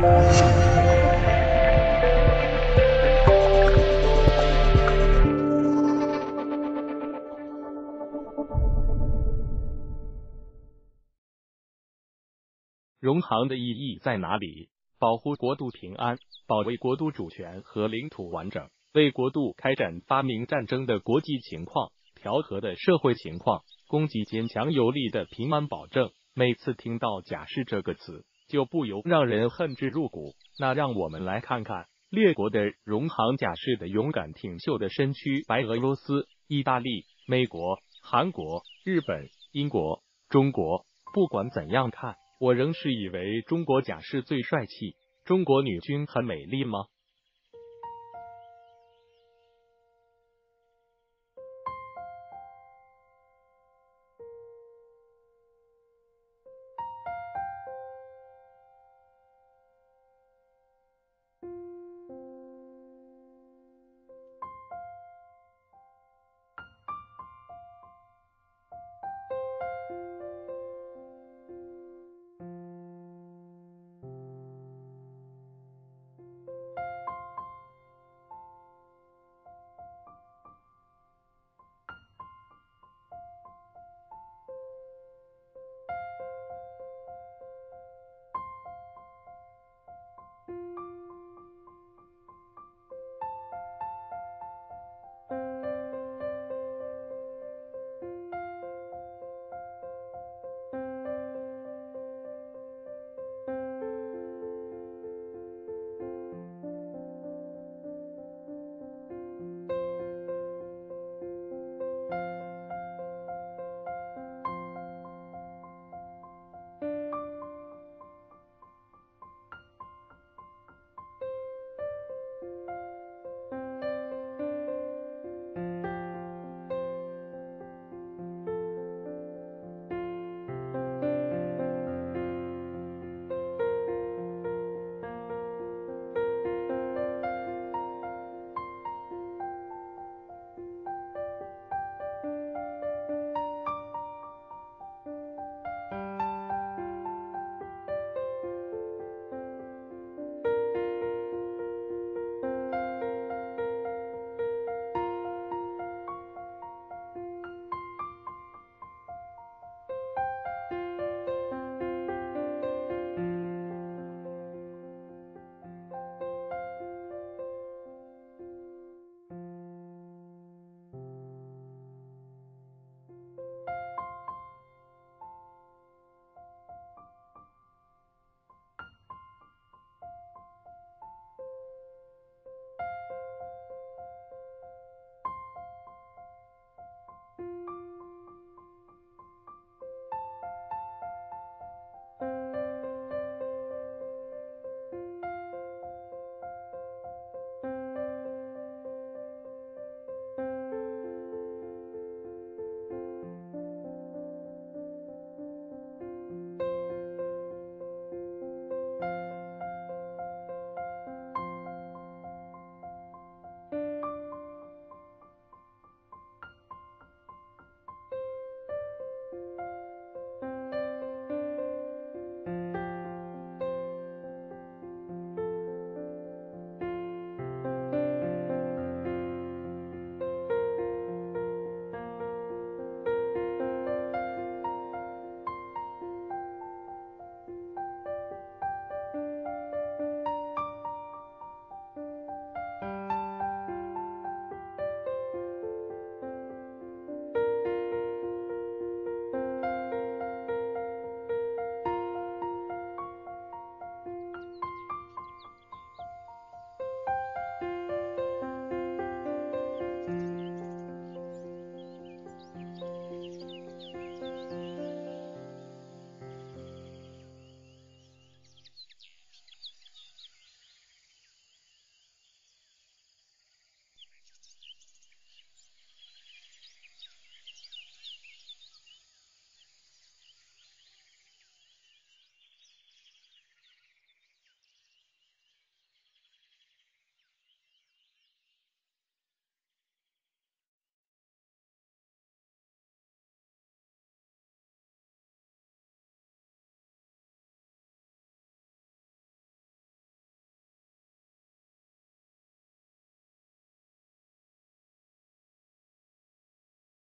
荣航的意义在哪里？保护国度平安，保卫国度主权和领土完整，为国度开展发明战争的国际情况、调和的社会情况，供给坚强有力的平安保证。每次听到“假释”这个词，就不由让人恨之入骨。那让我们来看看列国的荣航甲士的勇敢挺秀的身躯：白俄罗斯、意大利、美国、韩国、日本、英国、中国。不管怎样看。我仍是以为中国甲士最帅气。中国女军很美丽吗？